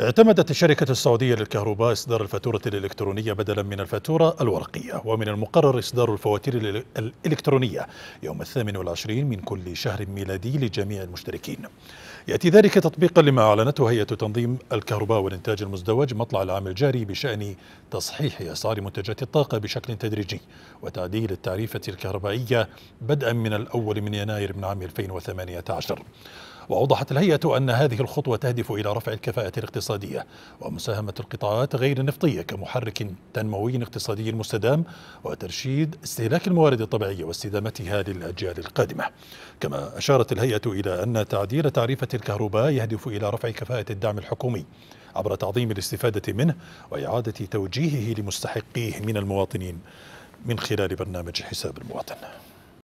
اعتمدت الشركة السعودية للكهرباء إصدار الفاتورة الإلكترونية بدلا من الفاتورة الورقية ومن المقرر إصدار الفواتير الإلكترونية يوم الثامن والعشرين من كل شهر ميلادي لجميع المشتركين. يأتي ذلك تطبيقا لما أعلنته هيئة تنظيم الكهرباء والإنتاج المزدوج مطلع العام الجاري بشأن تصحيح أسعار منتجات الطاقة بشكل تدريجي وتعديل التعريفة الكهربائية بدءا من الأول من يناير من عام 2018 وأوضحت الهيئة أن هذه الخطوة تهدف إلى رفع الكفاءة الاقتصادية ومساهمة القطاعات غير النفطية كمحرك تنموي اقتصادي مستدام وترشيد استهلاك الموارد الطبيعية واستدامتها للأجيال القادمة. كما أشارت الهيئة إلى أن تعديل تعريفة الكهرباء يهدف إلى رفع كفاءة الدعم الحكومي عبر تعظيم الاستفادة منه وإعادة توجيهه لمستحقيه من المواطنين من خلال برنامج حساب المواطن.